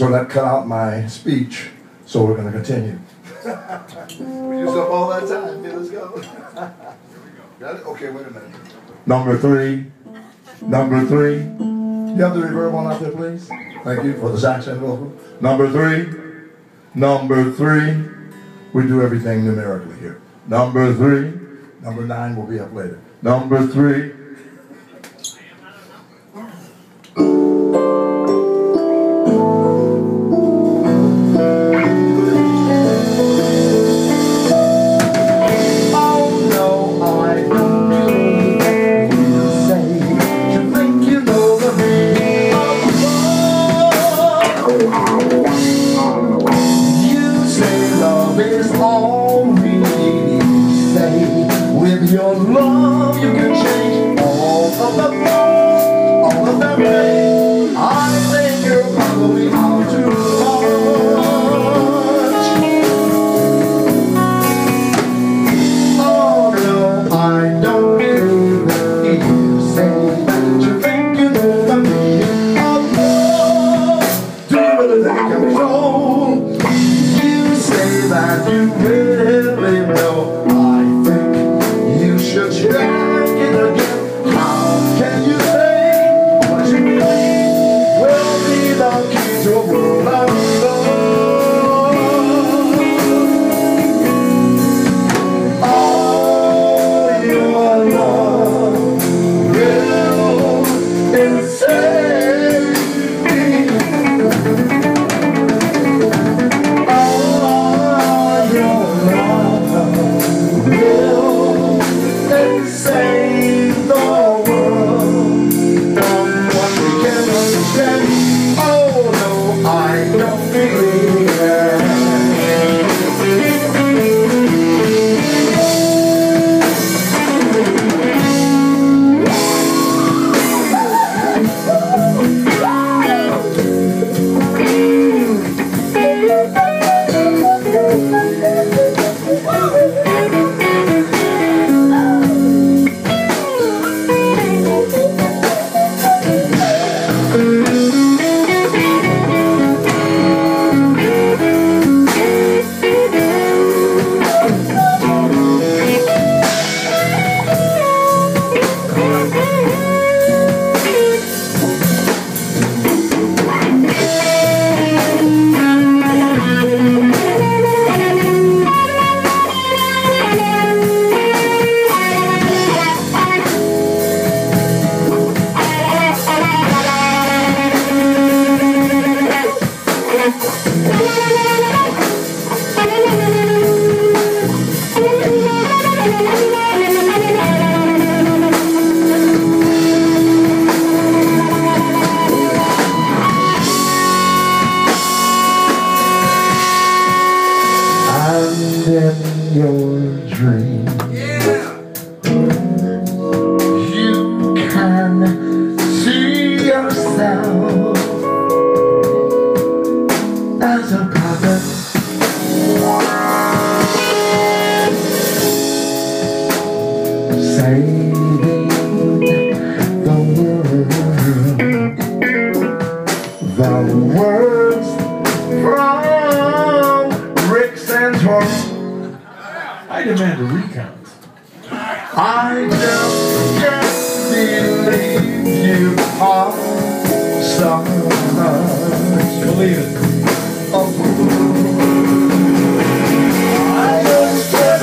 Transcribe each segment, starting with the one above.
So that cut out my speech, so we're going to continue. we used up all that time. Okay, let's go. Got it? Okay, wait a minute. Number three. Number three. You have the reverb on out there, please? Thank you for the saxophone vocal. Number three. Number three. We do everything numerically here. Number three. Number nine will be up later. Number three. your love. your dream. Yeah. You can see yourself as a prophet, Saving the world. The world's from Rick Santorum. I demand a recount. I just can't believe you are so much. Believe it. Oh. I just can't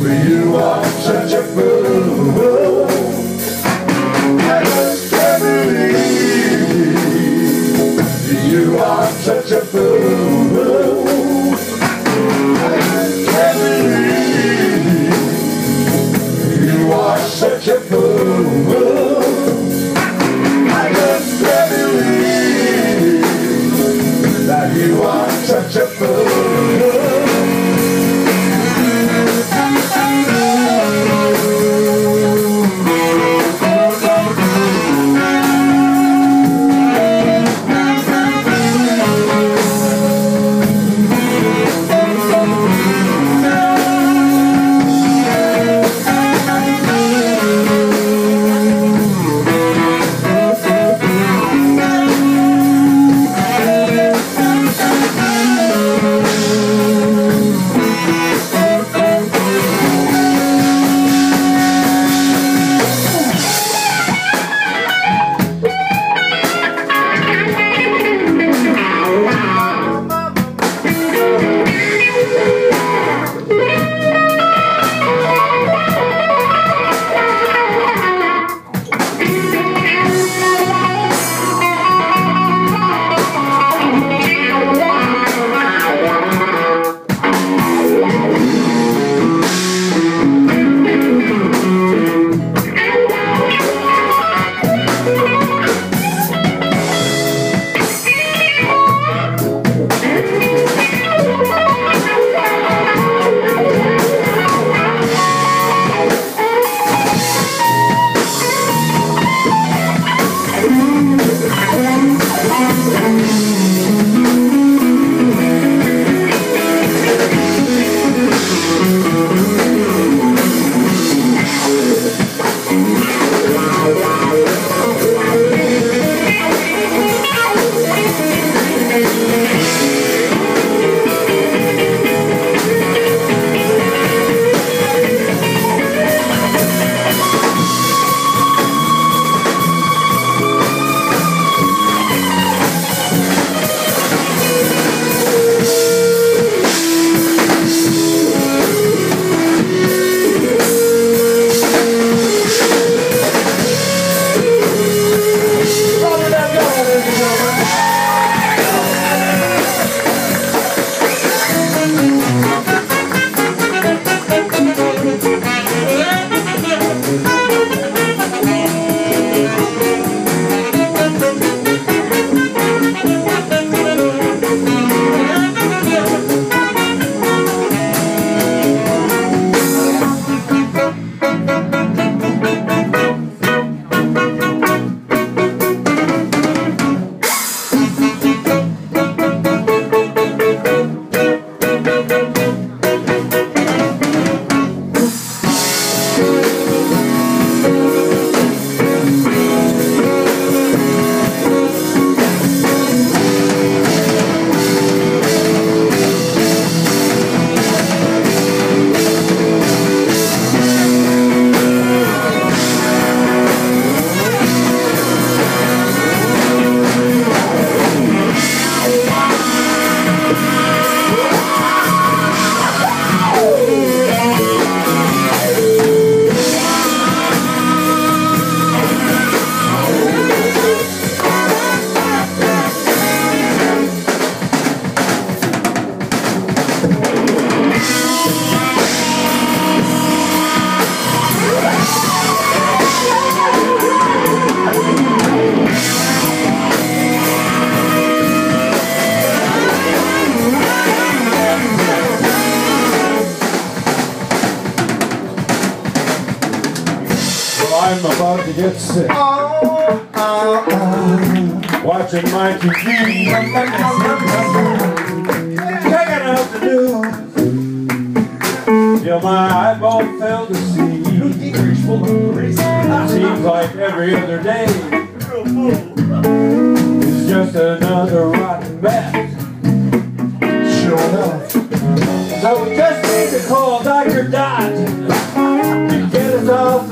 believe you are such a fool. To. Oh, oh, oh. Watching my TV. Checking out the news. Till my eyeball fell to see. Seems like every other day is just another rotten mess. Sure enough. So we just need to call Dr. Dot to get us off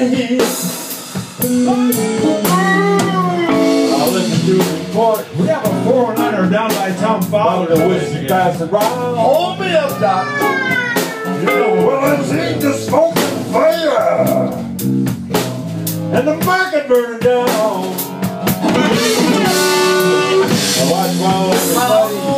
I listen to report. We have a 409er down by Tom Fowler. the whiskey pass around. Hold me up, Doc. You well, the fire. and the market burning down. Watch while everybody